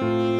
Bye.